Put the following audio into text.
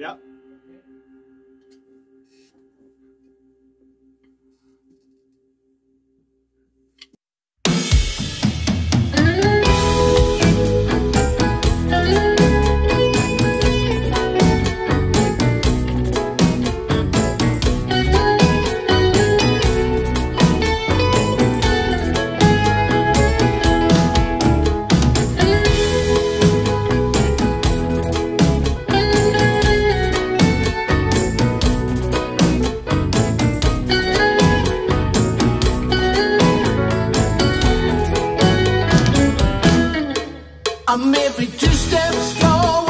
Yep. I may be two steps forward,